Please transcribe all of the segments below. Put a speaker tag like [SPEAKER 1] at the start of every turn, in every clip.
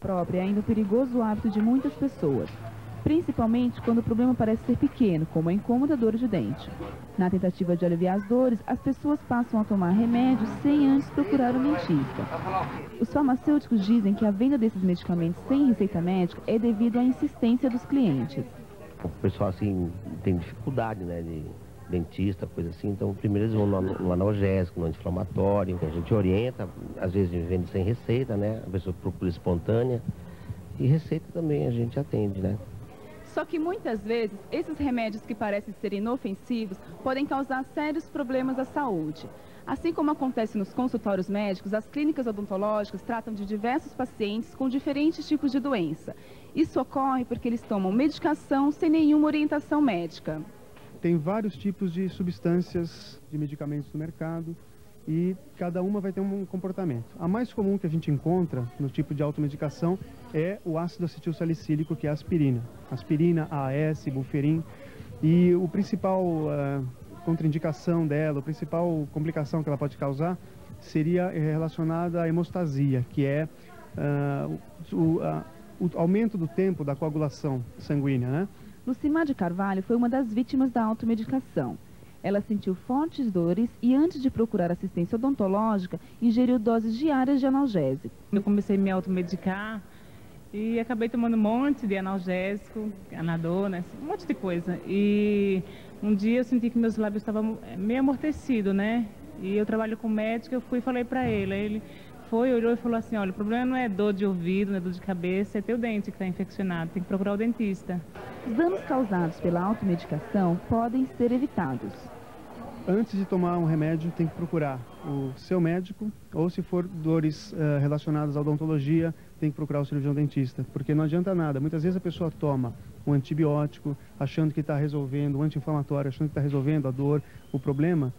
[SPEAKER 1] própria é ainda um perigoso hábito de muitas pessoas, principalmente quando o problema parece ser pequeno, como a incômoda dor de dente. Na tentativa de aliviar as dores, as pessoas passam a tomar remédios sem antes procurar um dentista. Os farmacêuticos dizem que a venda desses medicamentos sem receita médica é devido à insistência dos clientes.
[SPEAKER 2] O pessoal assim tem dificuldade, né, de dentista, coisa assim, então primeiro eles vão no, no analgésico, no anti-inflamatório, a gente orienta, às vezes vende sem receita, né, a pessoa procura espontânea, e receita também a gente atende, né.
[SPEAKER 1] Só que muitas vezes, esses remédios que parecem ser inofensivos podem causar sérios problemas à saúde. Assim como acontece nos consultórios médicos, as clínicas odontológicas tratam de diversos pacientes com diferentes tipos de doença. Isso ocorre porque eles tomam medicação sem nenhuma orientação médica.
[SPEAKER 3] Tem vários tipos de substâncias de medicamentos no mercado e cada uma vai ter um comportamento. A mais comum que a gente encontra no tipo de automedicação é o ácido acetil salicílico, que é a aspirina. Aspirina, AAS, buferin. E o principal uh, contraindicação dela, a principal complicação que ela pode causar seria relacionada à hemostasia, que é uh, o, uh, o, aumento do tempo da coagulação sanguínea. Né?
[SPEAKER 1] Lucimar de Carvalho foi uma das vítimas da automedicação. Ela sentiu fortes dores e, antes de procurar assistência odontológica, ingeriu doses diárias de analgésico.
[SPEAKER 4] Eu comecei a me automedicar e acabei tomando um monte de analgésico, anadona, um monte de coisa. E um dia eu senti que meus lábios estavam meio amortecidos, né? E eu trabalho com médico, eu fui e falei para ele. Ele foi, olhou e falou assim, olha, o problema não é dor de ouvido, não é dor de cabeça, é teu dente que está infeccionado, tem que procurar o dentista.
[SPEAKER 1] Os danos causados pela automedicação podem ser evitados.
[SPEAKER 3] Antes de tomar um remédio, tem que procurar o seu médico, ou se for dores uh, relacionadas à odontologia, tem que procurar o cirurgião dentista, porque não adianta nada. Muitas vezes a pessoa toma um antibiótico, achando que está resolvendo, um anti-inflamatório, achando que está resolvendo a dor, o problema,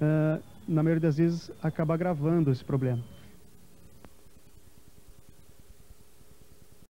[SPEAKER 3] uh, na maioria das vezes acaba agravando esse problema.